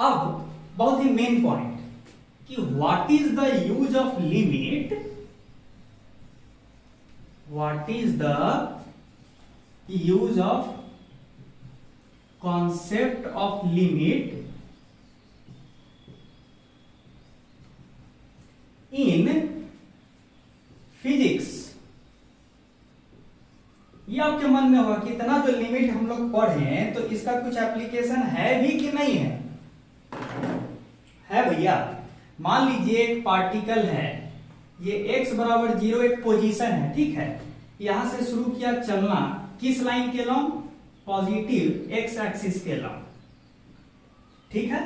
अब बहुत ही मेन पॉइंट कि what is the use of limit what is the use of concept of limit in physics ये आपके मन में होगा कि इतना जो लिमिट हम लोग पढ़े हैं तो इसका कुछ एप्लीकेशन है भी कि नहीं है? भैया मान लीजिए एक पार्टिकल है, ये x बराबर ज़ीरो एक पोजीशन है, ठीक है? यहाँ से शुरू किया चलना, किस लाइन के लॉन्ग पॉजिटिव एक्स एक्सिस के लॉन्ग ठीक है?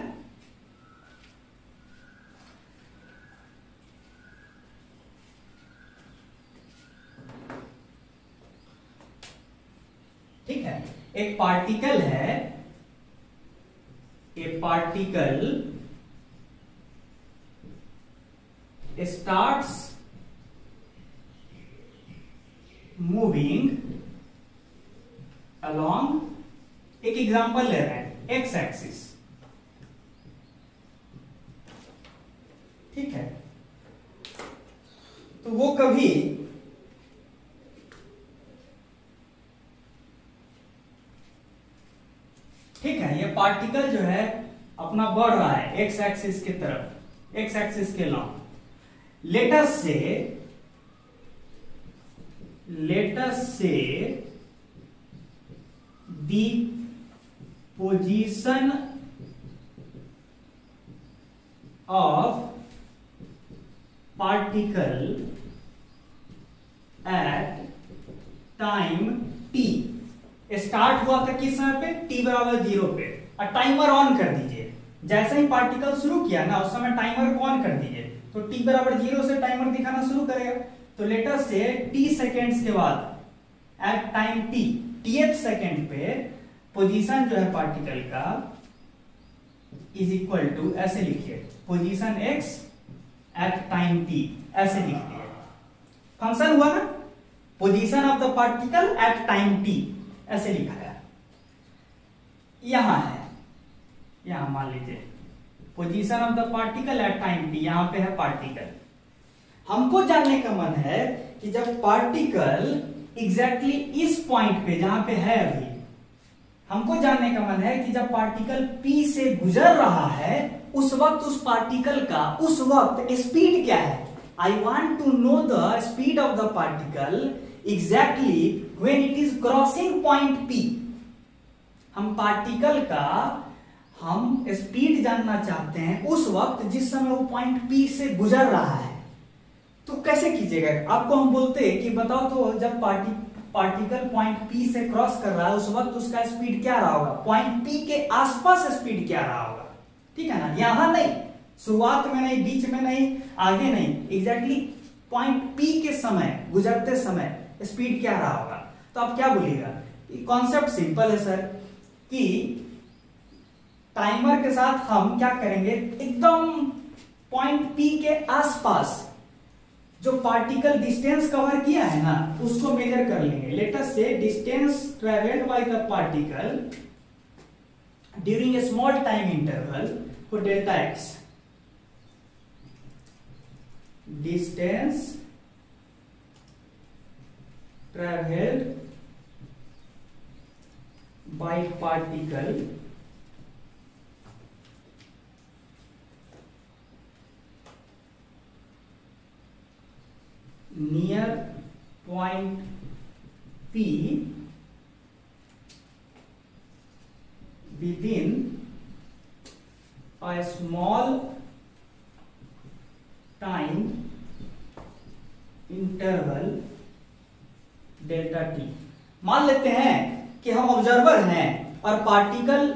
ठीक है? एक पार्टिकल है a particle starts moving along. एक एग्जांपल ले रहे हैं एक्स एक्सिस ठीक है? तो वो कभी ठीक है, ये पार्टिकल जो है, अपना बढ़ रहा है एक्स एक्सिस की तरफ़ एक्स एक्सिस के long let's say let's say the position of particle at time T start हुआ था किस समय पे? टी बराबर ज़ीरो पे। और टाइमर ऑन कर दीजिए। जैसे ही पार्टिकल शुरू किया ना, उस समय टाइमर ऑन कर दीजिए। तो टी बराबर ज़ीरो से टाइमर दिखाना शुरू करेगा। तो लेटर से टी सेकेंड्स के बाद at time T T second पे पोजीशन जो है पार्टिकल का इज़ इक्वल टू ऐसे लिखिए। Position X at time T ऐसे लिखिए। फ़ंक्शन हुआ ना? Position of the particle at time T ऐसे लिखा गया। यहाँ है। यहाँ मान लीजिए। Position of the particle at time T यहाँ पे है पार्टिकल हमको जानने का मन है कि जब पार्टिकल एग्जैक्टली exactly इस पॉइंट पे, जहाँ पे है अभी, हमको जानने का मन है कि जब पार्टिकल P से गुजर रहा है, उस वक्त उस पार्टिकल का, उस वक्त स्पीड क्या है? I want to know the speed of the particle exactly when it is crossing point P. हम पार्टिकल का हम स्पीड जानना चाहते हैं उस वक्त जिस समय वो पॉइंट पी से गुजर रहा है। तो कैसे कीजिएगा? आपको हम बोलते हैं कि बताओ तो जब पार्टी पार्टिकल पॉइंट पी से क्रॉस कर रहा है, उस वक्त उसका स्पीड क्या रहा होगा? पॉइंट P के आसपास स्पीड क्या रहा होगा? ठीक है ना? यहाँ नहीं। शुरुआत में नहीं, बीच में नहीं, आगे नहीं। एग्जैक्टली पॉइंट पी के समय, गुजरते समय स्पीड क्या रहा होगा? तो आप क्या बोलिएगा? कॉन्सेप्ट सिंपल है सर कि टाइमर के साथ हम क्या करेंगे? एकदम पॉइंट पी के आसपास जो पार्टिकल डिस्टेंस कवर किया है ना, उसको मेजर कर लेंगे। लेटेस्ट से distance travelled by the particle during a small time interval for delta X distance travelled by particle near point P within a small time interval delta T मान लेते हैं कि हम ऑब्जर्वर हैं और पार्टिकल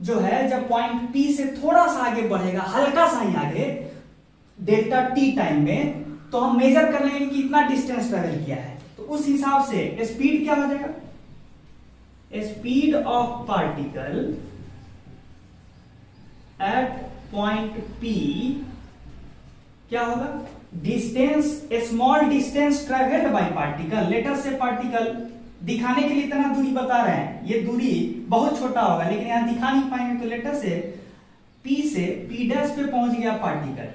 जो है जब पॉइंट पी से थोड़ा सा आगे बढ़ेगा, हल्का सा ही आगे डेल्टा टी टाइम में तो हम मेजर कर लेंगे कि इतना डिस्टेंस ट्रेवल किया है। तो उस हिसाब से स्पीड क्या हो जाएगा? Speed of particle at point P क्या होगा? Distance small distance travelled by particle letter से पार्टिकल दिखाने के लिए इतना दूरी बता रहे हैं। ये दूरी बहुत छोटा होगा, लेकिन यहाँ दिखा नहीं पाएँगे तो लेटर से पी से पी डैश पे पहुँच गया पार्टिकल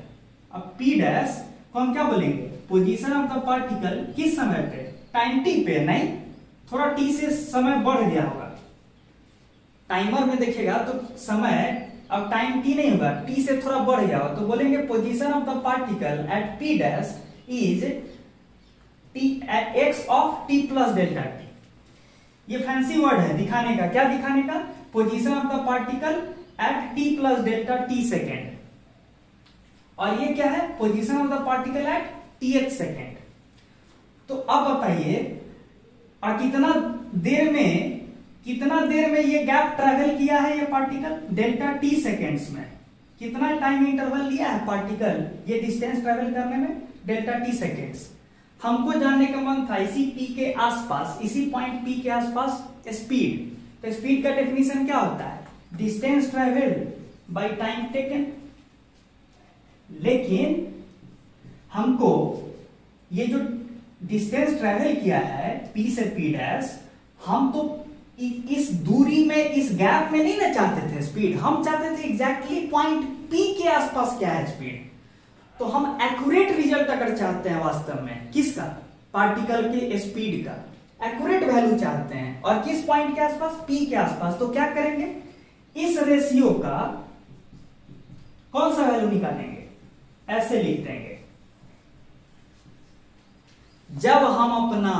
अब पी डैश को हम क्या बोलेंगे? पोजीशन ऑफ़ द पार्टिकल किस समय पे? टाइम टी पे, नहीं? थोड़ा टी से समय बढ़ गया होगा। टाइमर में देखेगा तो समय, अब टाइम टी नहीं होगा टी से थोड़ा बढ़ गया होगा। तो बोलेंगे position of the particle at P dash is T X of T plus delta T ये फैंसी वर्ड है, दिखाने का। क्या दिखाने का? Position of the particle at T plus delta T second और ये क्या है? Position of the particle at T H second तो अब बताइए, और कितना देर में, कितना देर में ये गैप ट्रेवल किया है ये पार्टिकल डेल्टा टी सेकेंड्स में। कितना टाइम इंटरवल लिया है पार्टिकल ये डिस्टेंस ट्रेवल करने में? डेल्टा टी सेकेंड्स हमको जानने का मन था इसी पी के आसपास, इसी पॉइंट पी के आसपास स्पीड तो स्पीड का डेफिनेशन क्या होता है? Distance travel by time taken लेकिन हमको ये जो डिस्टेंस ट्रेवल किया है पी से पी डैश हम तो इस दूरी में, इस गैप में नहीं ना चाहते थे स्पीड हम चाहते थे एग्जैक्टली पॉइंट पी के आसपास क्या है स्पीड तो हम एक्यूरेट रिज़ल्ट अगर चाहते हैं वास्तव में, किसका? पार्टिकल के स्पीड का। एक्यूरेट वैल्यू चाहते हैं। और किस पॉइंट के आसपास? पी के आसपास। तो क्या करेंगे? इस रेशियो का कौन सा वैल्यू निकालेंगे? ऐसे लिख देंगे। जब हम अपना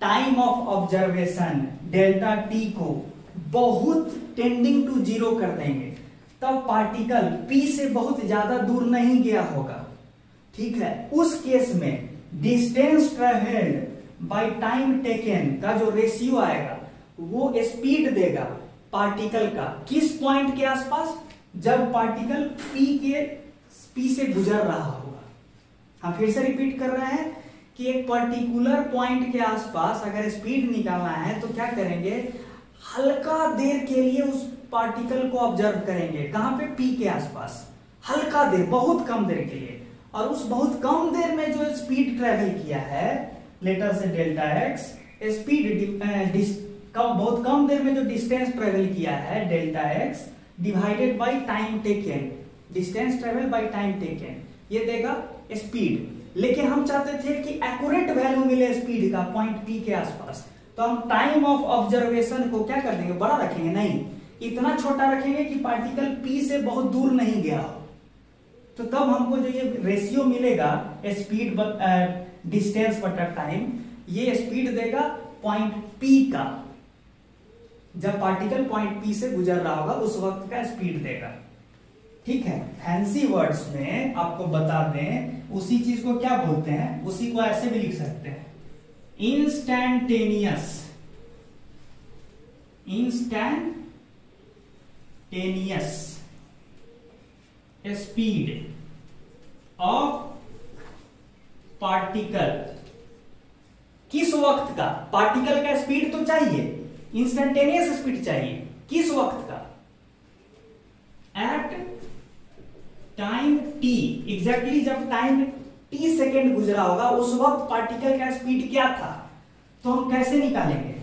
time of observation delta T को बहुत टेंडिंग टू ज़ीरो कर देंगे, तब पार्टिकल पी से बहुत ज़्यादा दूर नहीं गया होगा। ठीक है? उस केस में distance travelled by time taken का जो रेशियो आएगा, वो स्पीड देगा पार्टिकल का। किस पॉइंट के आसपास? जब पार्टिकल पी के पी से गुजर रहा होगा। हम फिर से रिपीट कर रहे हैं कि एक पर्टिकुलर पॉइंट के आसपास अगर स्पीड निकालना है तो क्या करेंगे? हल्का देर के लिए उस पार्टिकल को ऑब्ज़र्व करेंगे। कहाँ पे? पी के आसपास। हल्का देर, बहुत कम देर के लिए। और उस बहुत कम देर में जो स्पीड ट्रेवल किया है लेटर से डेल्टा एक्स स्पीड कम, बहुत कम देर में जो डिस्टेंस ट्रेवल किया है delta X divided by time taken distance travel by time taken ये देगा स्पीड लेकिन हम चाहते थे कि एक्यूरेट वैल्यू मिले स्पीड का पॉइंट पी के आसपास. तो हम टाइम ऑफ़ ऑब्जर्वेशन को क्या कर देंगे? बड़ा रखेंगे. नहीं. इतना छोटा रखेंगे कि पार्टिकल पी से बहुत दूर नहीं गया हो. तो तब हमको जो ये रेशियो मिलेगा स्पीड डिस्टेंस बटा टाइम ये स्पीड देगा पॉइंट पी का. जब पार्टिकल पॉइंट पी से गुजर रहा होगा, उस वक्त का स्पीड देगा. ठीक है फैंसी वर्ड्स में आपको बता दें, उसी चीज़ को क्या बोलते हैं? उसी को ऐसे भी लिख सकते हैं। Instantaneous instantaneous speed of particle किस वक्त का? पार्टिकल का स्पीड तो चाहिए। इंस्टेंटेनियस स्पीड चाहिए। किस वक्त का एट टाइम टी एग्जैक्टली जब टाइम टी सेकेंड गुजरा होगा, उस वक्त पार्टिकल का स्पीड क्या था? तो हम कैसे निकालेंगे?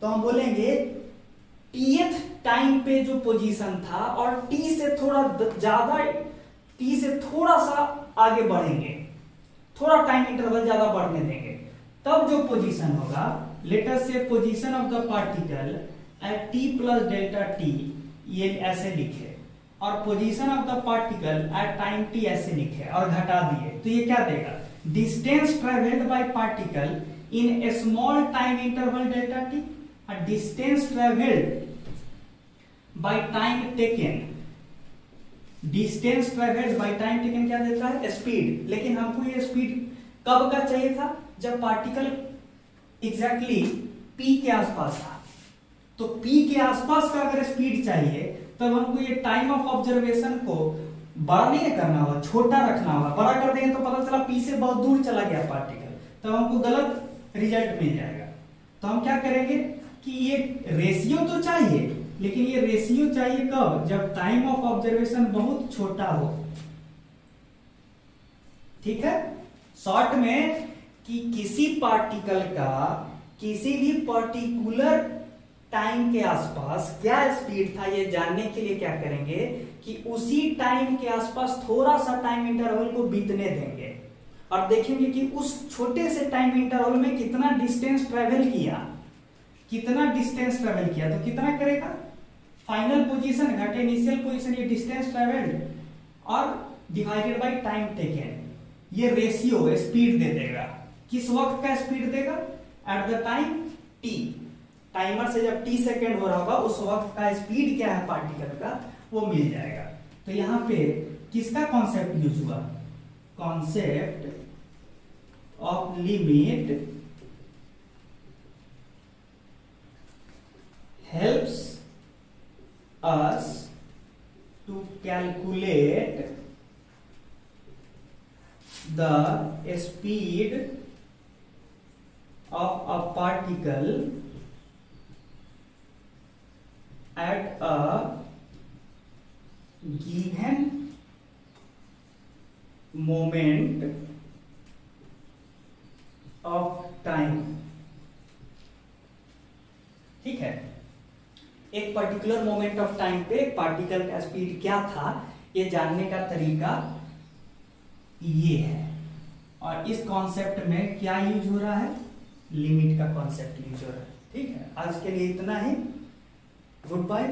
तो हम बोलेंगे टीएथ टाइम पे जो पोजीशन था, और टी से थोड़ा ज़्यादा टी से थोड़ा सा आगे बढ़ेंगे। थोड़ा टाइम इंटरवल ज़्यादा बढ़ने देंगे। तब जो पोजीशन होगा लेटर से position of the particle at T plus delta T ये ऐसे लिखे। और position of the particle at time T ऐसे लिखे और घटा दिए। तो ये क्या देगा? Distance travelled by particle in a small time interval delta T और distance travelled by time taken distance travelled by time taken क्या देता है? स्पीड लेकिन हमको ये स्पीड कब का चाहिए था? जब पार्टिकल एग्जैक्टली पी के आसपास था। तो पी के आसपास का अगर स्पीड चाहिए तब हमको ये टाइम ऑफ़ ऑब्जर्वेशन को बड़ा नहीं करना होगा छोटा रखना होगा बड़ा कर देंगे तो पता चला पी से बहुत दूर चला गया पार्टिकल तब हमको गलत रिज़ल्ट मिल जाएगा। तो हम क्या करेंगे कि ये रेशियो तो चाहिए, लेकिन ये रेशियो चाहिए कब? जब टाइम ऑफ़ ऑब्जर्वेशन बहुत छोटा हो। ठीक है? शॉर्ट में कि किसी पार्टिकल का किसी भी पर्टिकुलर टाइम के आसपास क्या स्पीड था ये जानने के लिए क्या करेंगे कि उसी टाइम के आसपास थोड़ा सा टाइम इंटरवल को बीतने देंगे। और देखेंगे कि उस छोटे से टाइम इंटरवल में कितना डिस्टेंस ट्रेवल किया। कितना डिस्टेंस ट्रेवल किया तो कितना करेगा? फाइनल पोजीशन घटे इनिशियल पोजीशन ये डिस्टेंस ट्रेवल्ड और डिवाइडेड बाय टाइम टेकन ये रेशियो स्पीड दे देगा। किस वक्त का स्पीड देगा? At the time T timer से जब टी सेकेंड हो रहा होगा, उस वक्त का स्पीड क्या है पार्टिकल का, वो मिल जाएगा। तो यहाँ पे किसका कॉन्सेप्ट यूज़ हुआ? Concept of limit helps us to calculate the speed of a particle at a given moment of time. ठीक है? एक पर्टिकुलर मोमेंट ऑफ़ टाइम पे पार्टिकल का स्पीड क्या था? ये जानने का तरीका ये है। और इस कॉन्सेप्ट में क्या यूज़ हो रहा है? लिमिट का कॉन्सेप्ट यूज़ हो रहा है। ठीक है? आज के लिए इतना ही। Good bye